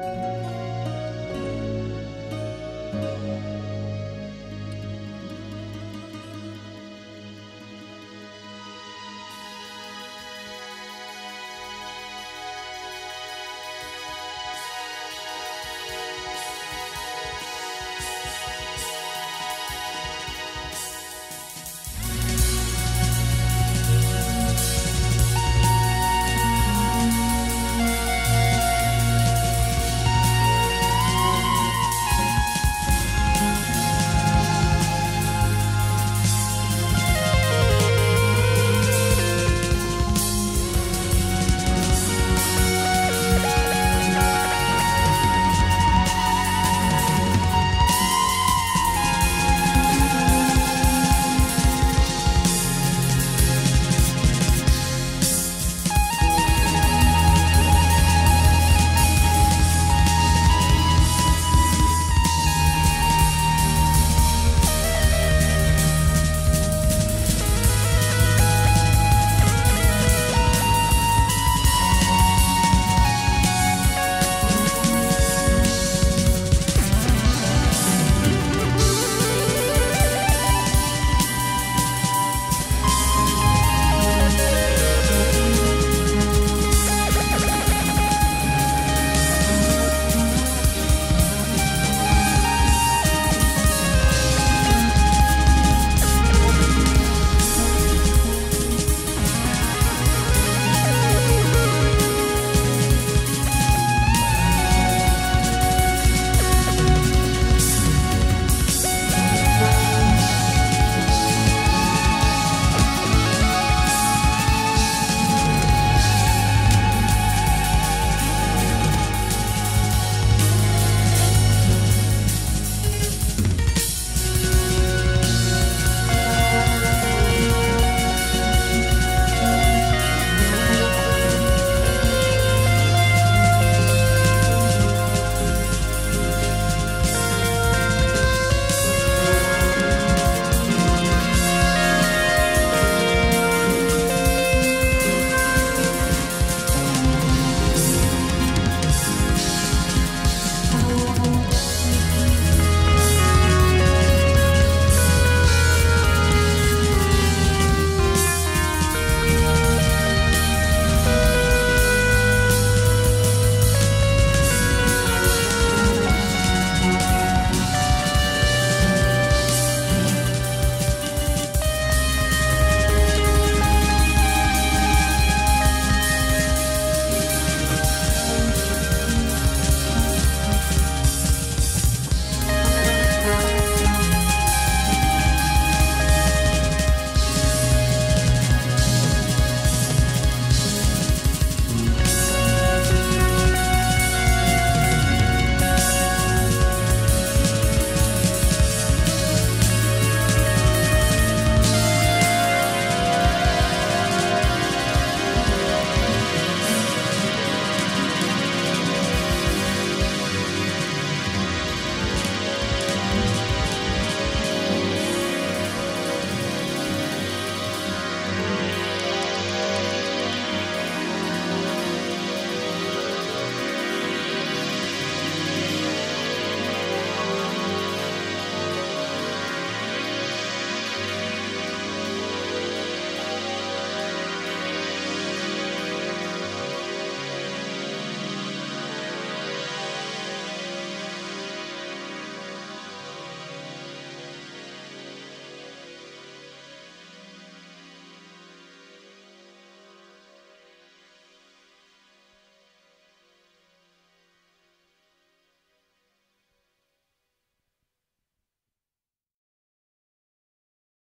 Bye.